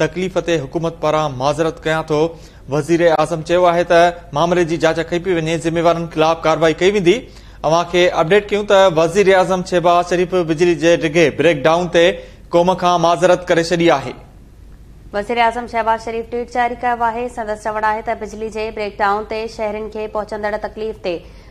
तकलीफ़ ते हुकूमत पारां माज़रत कयां थो वज़ीर आज़म चयो आहे त मामले जी जांच कई पई वञे ज़िमेवारनि ख़िलाफ़ कारवाई कई वेंदी त वज़ीर आज़म शहबाज़ शरीफ़ बिजली जे क़ौम खां माज़रत करे छॾी आहे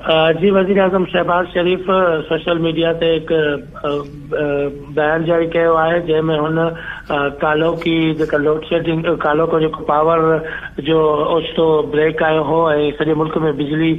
जी वजीर अजम शहबाज शरीफ़ सोशल मीडिया से एक बयान जारी किया है जैमें उन कालो की जो लोड शेडिंग कालो को जो पावर जो ओचितो ब्रेक आयो हो सजे मुल्क में बिजली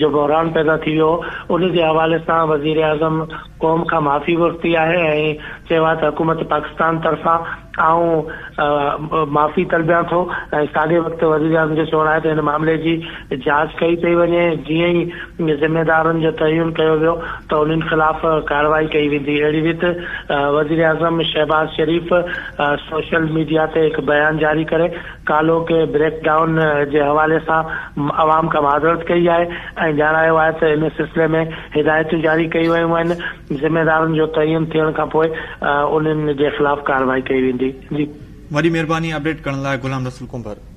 जो बहरान पैदा थी उन हवाले से वज़ीर अज़म क़ौम का माफ़ी वरती है हुकूमत पाकिस्तान तरफा आऊं माफ़ी तलबिया तो सागे वक्त वज़ीर अज़म के चवण है तो इन मामले की जांच कई पी वे जी ही ज़िमेदारनि जो तयन कयो वियो त उन्हनि ख़िलाफ़ कार्रवाई कई वेंदी अहिड़ी रीति वज़ीर आज़म शहबाज़ शरीफ़ सोशल मीडिया ते हिकु बयान जारी करे कालो के ब्रेकडाउन जे हवाले सां आवाम खां माज़रत कई आहे ऐं ॼाणायो आहे त इन सिलसिले में हिदायतूं जारी कई वयूं आहिनि ज़िमेदारनि जो तयन थियण खां पोइ उन्हनि जे ख़िलाफ़ कार्रवाई कई वेंदी जी वॾी महिरबानी अपडेट करण लाइ गुलाम रसूल कुंभर